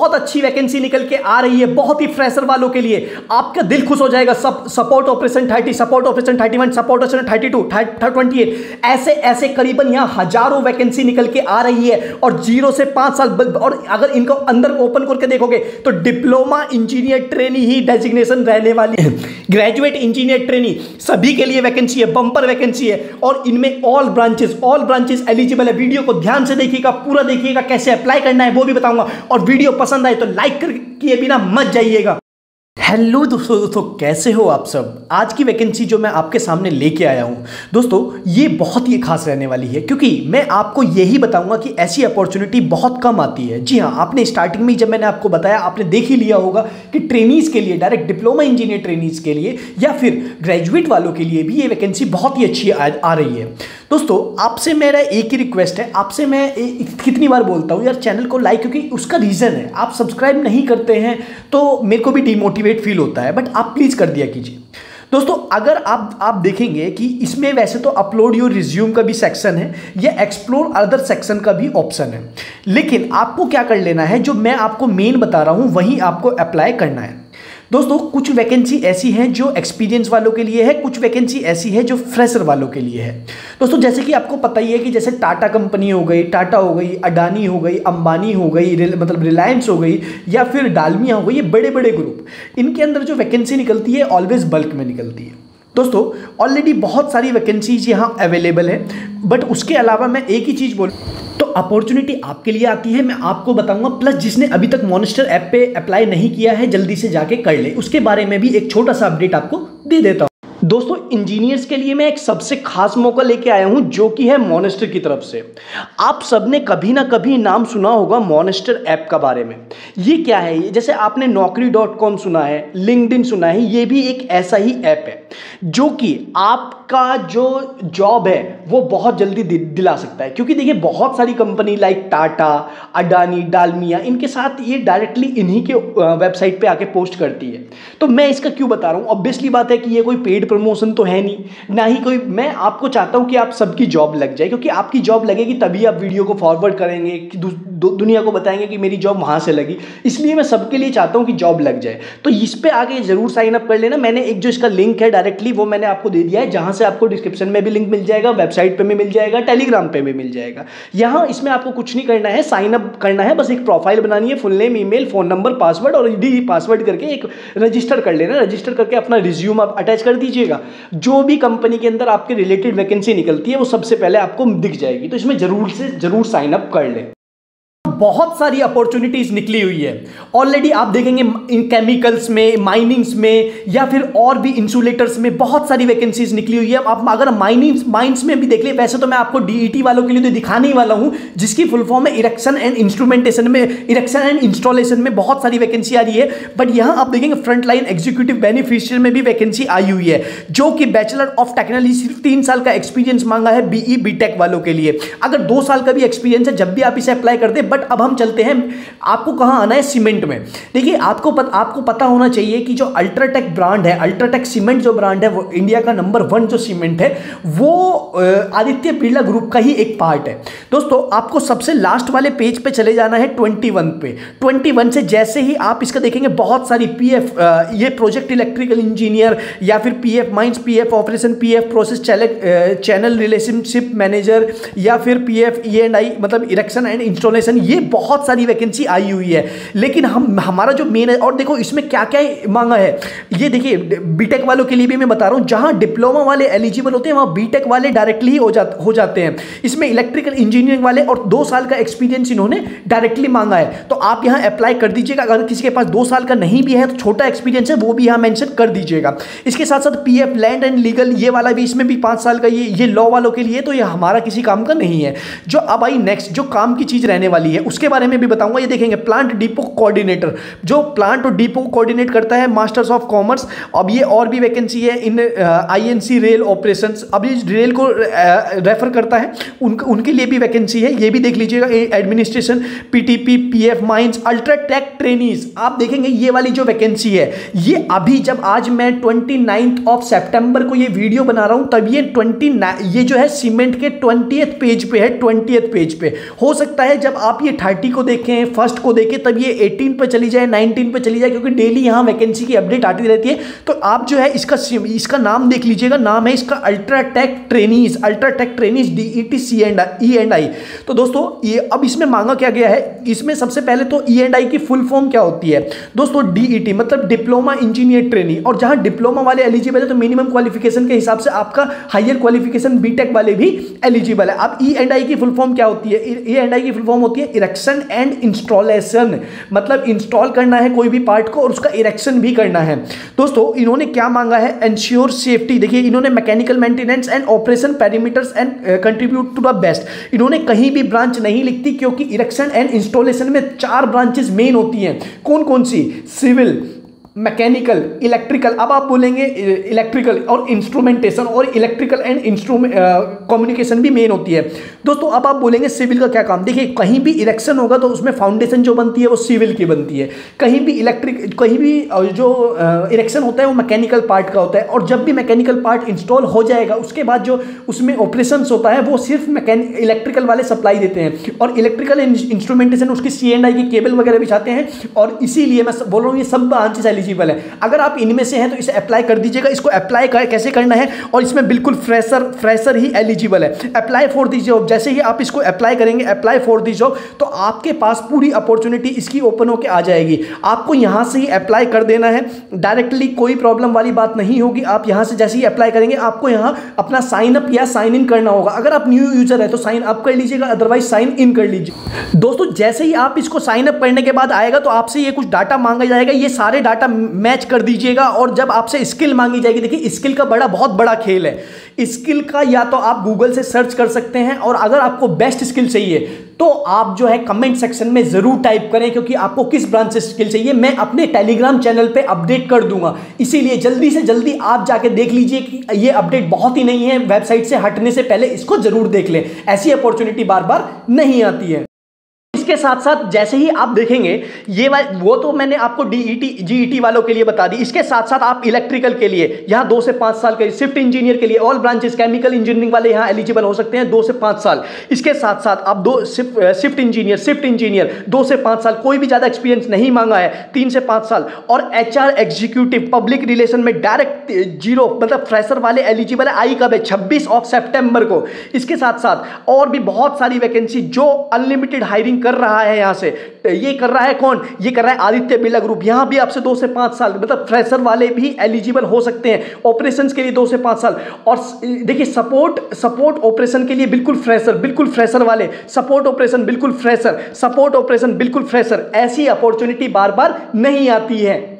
बहुत अच्छी वैकेंसी निकल के आ रही है, बहुत ही फ्रेशर वालों के लिए। आपका दिल खुश हो जाएगा, सब support operation thirty support operation thirty one support operation thirty two twenty eight ऐसे ऐसे करीबन यहाँ हज़ारों वैकेंसी निकल के आ रही है और ज़ीरो से पाँच साल और अगर इनको अंदर ओपन करके देखोगे तो डिप्लोमा इंजीनियर ट्रेनी ही डेजिग्नेशन रहने वाली है। ग्रेजुएट इंजीनियर ट्रेनी सभी के लिए वैकेंसी है बंपर वैकेंसी है, और इनमें all branches all branches eligible है। वीडियो को ध्यान से देखिएगा, पूरा देखिएगा, कैसे अप्लाई करना है, वो भी बताऊँगा। और वीडियो पसंद आए तो लाइक किए बिना मत जाइएगा। हेलो दोस्तों दोस्तों कैसे हो आप सब? आज की वैकेंसी जो मैं आपके सामने लेके आया हूँ दोस्तों ये बहुत ही खास रहने वाली है क्योंकि मैं आपको यही बताऊँगा कि ऐसी अपॉर्चुनिटी बहुत कम आती है। जी हाँ आपने स्टार्टिंग में जब मैंने आपको बताया आपने देख ही लिया होगा कि ट्रेनीज़ के लिए डायरेक्ट डिप्लोमा इंजीनियर ट्रेनीज़ के लिए या फिर ग्रेजुएट वालों के लिए भी ये वैकेंसी बहुत ही अच्छी आ, आ रही है। दोस्तों, आपसे मेरा एक ही रिक्वेस्ट है। आपसे मैं कितनी बार बोलता हूँ, यार चैनल को लाइक क्योंकि उसका रीज़न है। आप सब्सक्राइब नहीं करते हैं तो मेरे को भी डिमोटिवेट फील होता है बट आप प्लीज़ कर दिया कीजिए। दोस्तों, अगर आप आप देखेंगे कि इसमें वैसे तो अपलोड योर रिज्यूम का भी सेक्शन है, या एक्सप्लोर अदर सेक्शन का भी ऑप्शन है। लेकिन आपको क्या कर लेना है, जो मैं आपको मेन बता रहा हूँ, वहीं आपको अप्लाई करना है। दोस्तों, कुछ वैकेंसी ऐसी हैं जो एक्सपीरियंस वालों के लिए है, कुछ वैकेंसी ऐसी है जो फ्रेशर वालों के लिए है। दोस्तों, जैसे कि आपको पता ही है कि जैसे टाटा कंपनी हो गई टाटा हो गई अडानी हो गई अंबानी हो गई मतलब रिलायंस हो गई, या फिर डालमिया हो गई, ये बड़े बड़े ग्रुप इनके अंदर जो वैकेंसी निकलती है ऑलवेज बल्क में निकलती है। दोस्तों ऑलरेडी बहुत सारी वैकेंसीज यहाँ अवेलेबल है बट उसके अलावा मैं एक ही चीज़ बोल तो अपॉर्चुनिटी आपके लिए आती है, मैं आपको बताऊँगा प्लस जिसने अभी तक मॉनिस्टर ऐप पे अप्लाई नहीं किया है, जल्दी से जाके कर ले। उसके बारे में भी एक छोटा सा अपडेट आपको दे देता हूँ। दोस्तों इंजीनियर्स के लिए मैं एक सबसे खास मौका लेके आया हूँ, जो कि है मॉनेस्टर की तरफ़ से। आप सबने कभी ना कभी नाम सुना होगा मॉनेस्टर ऐप का बारे में। ये क्या है? जैसे आपने नौकरी डॉट कॉम सुना है लिंकड सुना है, ये भी एक ऐसा ही ऐप है। जो कि आपका जो जॉब है, वो बहुत जल्दी दिला सकता है। क्योंकि देखिए, बहुत सारी कंपनी लाइक टाटा अडानी डालमिया इनके साथ ये डायरेक्टली इन्हीं के वेबसाइट पे आके पोस्ट करती है। तो मैं इसका क्यों बता रहा हूँ? ऑब्वियसली बात है कि ये कोई पेड प्रमोशन तो है नहीं। ना ही कोई, मैं आपको चाहता हूँ कि आप सबकी जॉब लग जाए, क्योंकि आपकी जॉब लगेगी तभी आप वीडियो को फॉरवर्ड करेंगे, कि दुनिया को बताएँगे कि मेरी जॉब वहाँ से लगी। इसलिए मैं सबके लिए चाहता हूँ कि जॉब लग जाए। तो इस पर आगे ज़रूर साइन अप कर लेना। मैंने एक जो इसका लिंक है डायरेक्टली वो मैंने आपको दे दिया है, जहाँ से आपको डिस्क्रिप्शन में भी लिंक मिल जाएगा वेबसाइट पर भी मिल जाएगा टेलीग्राम पर भी मिल जाएगा। यहाँ इसमें आपको कुछ नहीं करना है साइन अप करना है, बस एक प्रोफ़ाइल बनानी है full name email phone number password और डी पासवर्ड करके एक रजिस्टर कर लेना। रजिस्टर करके अपना रिज्यूम आप अटैच कर दीजिएगा। जो भी कंपनी के अंदर आपके रिलेटेड वैकेंसी निकलती है, वो सबसे पहले आपको दिख जाएगी। तो इसमें ज़रूर से ज़रूर साइन अप कर लें। बहुत सारी अपॉर्चुनिटीज़ निकली हुई है। ऑलरेडी आप देखेंगे इन केमिकल्स में माइनिंग्स में, या फिर और भी इंसुलेटर्स में बहुत सारी वैकेंसीज निकली हुई है। आप अगर माइनिंग माइंस में भी देख लिए वैसे तो मैं आपको डीईटी वालों के लिए तो दिखाने ही वाला हूँ, जिसकी फुल फॉर्म है इरेक्शन एंड इंस्ट्रूमेंटेशन में इरेक्शन एंड इंस्टॉलेशन में बहुत सारी वैकेंसी आ रही है। बट यहाँ आप देखेंगे फ्रंट लाइन एग्जीक्यूटिव बेनिफिशियल में भी वैकेंसी आई हुई है, जो कि बैचलर ऑफ़ टेक्नोलॉजी सिर्फ़ तीन साल का एक्सपीरियंस मांगा है बीई बीटेक वालों के लिए। अगर दो साल का भी एक्सपीरियंस है, जब भी आप इसे अप्लाई करते बट अब हम चलते हैं आपको कहाँ आना है सीमेंट में। देखिए आपको पत, आपको पता होना चाहिए कि जो अल्ट्राटेक ब्रांड है अल्ट्राटेक सीमेंट जो ब्रांड है वो इंडिया का नंबर वन जो सीमेंट है वो आदित्य बिरला ग्रुप का ही एक पार्ट है। दोस्तों आपको सबसे लास्ट वाले पेज पे चले जाना है ट्वेंटी वन पे। ट्वेंटी से जैसे ही आप इसका देखेंगे बहुत सारी पी एफ़ ये प्रोजेक्ट इलेक्ट्रिकल इंजीनियर या फिर P F mines P F operation P F process channel relationship manager या फिर P F E and I मतलब इरेक्शन एंड इंस्टॉलेशन ये बहुत बहुत सारी वैकेंसी आई हुई है। लेकिन हम, हमारा जो मेन है, और देखो इसमें क्या क्या मांगा है। ये देखिए बीटेक वालों के लिए भी मैं बता रहा हूँ, जहाँ डिप्लोमा वाले एलिजिबल होते हैं, वहाँ बीटेक वाले डायरेक्टली हो जा, हो जाते हैं। इसमें इलेक्ट्रिकल इंजीनियरिंग वाले और दो साल का एक्सपीरियंस इन्होंने डायरेक्टली मांगा है। तो आप यहाँ अप्लाई कर दीजिएगा। अगर किसी के पास दो साल का नहीं भी है तो छोटा एक्सपीरियंस है, वो भी यहाँ मैंशन कर दीजिएगा। इसके साथ साथ पी लैंड एंड लीगल ये वाला भी इसमें भी पाँच साल का, ये ये लॉ वालों के लिए तो ये हमारा किसी काम का नहीं है। जो अब आई नेक्स्ट जो काम की चीज़ रहने वाली है उसके बारे में भी बताऊँगा। ये देखेंगे प्लांट डिपो कोऑर्डिनेटर जो प्लांट और डिपो कोऑर्डिनेट करता है मास्टर्स ऑफ़ कॉमर्स अब ये और भी वैकेंसी है इन आईएनसी रेल ऑपरेशन अब ये रेल को रेफर करता है उन, उनके लिए भी वैकेंसी है। ये भी देख लीजिएगा administration PTP PF mines UltraTech trainees आप देखेंगे ये वाली जो वैकेंसी है ये अभी जब आज मैं ट्वेंटी ऑफ़ सेप्टेंबर को ये वीडियो बना रहा हूँ तब ये ट्वेंटी ये जो है सीमेंट के ट्वेंटी पेज पे है ट्वेंटी पेज पे। हो सकता है जब आप ये ये थर्टी को देखें, फ़र्स्ट को देखें, तब ये एटीन पर चली जाए, नाइनटीन पर चली जाए, क्योंकि डेली यहाँ वैकेंसी की अपडेट आती रहती है। तो आप जो है इसका इसका नाम देख लीजिएगा, नाम है इसका UltraTech trainees UltraTech trainees D E T C and E and I तो दोस्तों, ये अब इसमें मांगा क्या गया है? इसमें सबसे पहले तो ई एंड आई की फुल फॉर्म क्या होती है? दोस्तों डीईटी मतलब डिप्लोमा इंजीनियर ट्रेनी और जहाँ डिप्लोमा वाले एलिजिबल है तो मिनिमम क्वालिफिकेशन के हिसाब से आपका हायर क्वालिफिकेशन बीटेक वाले भी एलिजिबल है। अब ई एंड आई की फुल फॉर्म क्या होती है? ई एंड आई की फुल फॉर्म होती है इरेक्शन एंड इंस्टॉलेशन मतलब इंस्टॉल करना है कोई भी पार्ट को और उसका इरेक्शन भी करना है। दोस्तों, इन्होंने क्या मांगा है? एंश्योर सेफ्टी देखिए, इन्होंने mechanical maintenance and operation parameters and contribute to the best इन्होंने कहीं भी ब्रांच नहीं लिखती क्योंकि इरेक्शन एंड इंस्टॉलेशन में चार ब्रांचेस मेन होती हैं। कौन कौन सी? सिविल मैकेनिकल इलेक्ट्रिकल अब आप बोलेंगे इलेक्ट्रिकल और इंस्ट्रूमेंटेशन और इलेक्ट्रिकल एंड इंस्ट्रूमेंट कम्युनिकेशन भी मेन होती है। दोस्तों, अब आप बोलेंगे सिविल का क्या काम? देखिए, कहीं भी इलेक्शन होगा तो उसमें फाउंडेशन जो बनती है, वो सिविल की बनती है। कहीं भी इलेक्ट्रिक कहीं भी जो इलेक्शन होता है, वो मैकेनिकल पार्ट का होता है और जब भी मैकेनिकल पार्ट इंस्टॉल हो जाएगा, उसके बाद जो उसमें ऑपरेशन होता है, वो सिर्फ़ इलेक्ट्रिकल वाले सप्लाई देते हैं। और इलेक्ट्रिकल इंस्ट्रूमेंटेशन उसकी सी एंड आई की केबल वगैरह बिछाते हैं और इसीलिए मैं बोल रहा हूँ, ये सब ब्रांचेस एलिजिबल है। अगर आप इनमें से हैं तो इसे अप्लाई कर दीजिएगा। इसको अप्लाई कर, कैसे करना है? और इसमें बिल्कुल फ्रेशर फ्रेशर ही एलिजिबल है। अप्लाई फॉर दिस जॉब जैसे ही आप इसको अप्लाई करेंगे अप्लाई फॉर दिस जॉब तो आपके पास पूरी अपॉर्चुनिटी इसकी ओपन होकर आ जाएगी। आपको यहाँ से ही अप्लाई कर देना है। डायरेक्टली कोई प्रॉब्लम वाली बात नहीं होगी। आप यहाँ से जैसे ही अप्लाई करेंगे आपको यहाँ अपना साइन अप या साइन इन करना होगा। अगर आप न्यू यूज़र है तो साइन अप कर लीजिएगा। अदरवाइज़ साइन इन कर लीजिए। दोस्तों जैसे ही आप इसको साइन अप करने के बाद आएगा तो आपसे ये कुछ डाटा मांगा जाएगा। ये सारे डाटा मैच कर दीजिएगा और जब आपसे स्किल मांगी जाएगी, देखिए स्किल का बड़ा, बहुत बड़ा खेल है। स्किल का या तो आप गूगल से सर्च कर सकते हैं और अगर आपको बेस्ट स्किल चाहिए तो आप जो है कमेंट सेक्शन में ज़रूर टाइप करें क्योंकि आपको किस ब्रांच से स्किल चाहिए, मैं अपने टेलीग्राम चैनल पे अपडेट कर दूँगा। इसीलिए जल्दी से जल्दी आप जाके देख लीजिए कि ये अपडेट बहुत ही नहीं है वेबसाइट से हटने से पहले इसको ज़रूर देख लें। ऐसी अपॉर्चुनिटी बार बार नहीं आती है। इसके साथ साथ जैसे ही आप देखेंगे, ये वो तो मैंने आपको डीईटी जीईटी e वालों के लिए बता दी। इसके साथ साथ आप इलेक्ट्रिकल के लिए, यहाँ दो से पाँच साल के शिफ्ट इंजीनियर के लिए ऑल ब्रांचेस केमिकल इंजीनियरिंग वाले यहाँ एलिजिबल हो सकते हैं दो से पाँच साल। इसके साथ साथ आप दो शिफ्ट इंजीनियर शिफ्ट इंजीनियर दो से पाँच साल, कोई भी ज़्यादा एक्सपीरियंस नहीं मांगा है, तीन से पाँच साल। और एचआर एग्जीक्यूटिव पब्लिक रिलेशन में डायरेक्ट ज़ीरो मतलब फ्रेशर वाले एलिजिबल है, आई कब है? छब्बीस ऑफ़ सेप्टेम्बर को। इसके साथ साथ और भी बहुत सारी वैकेंसी जो अनलिमिटेड हायरिंग कर रहा है यहाँ से। ये कर रहा है कौन? ये कर रहा है आदित्य बिरला ग्रुप यहाँ भी आपसे दो से पाँच साल मतलब फ्रेशर वाले भी एलिजिबल हो सकते हैं ऑपरेशन के लिए दो से पाँच साल। और देखिए सपोर्ट सपोर्ट ऑपरेशन के लिए बिल्कुल फ्रेशर बिल्कुल फ्रेशर वाले। सपोर्ट ऑपरेशन बिल्कुल फ्रेशर सपोर्ट ऑपरेशन बिल्कुल फ्रेशर ऐसी अपॉर्चुनिटी बार बार नहीं आती है।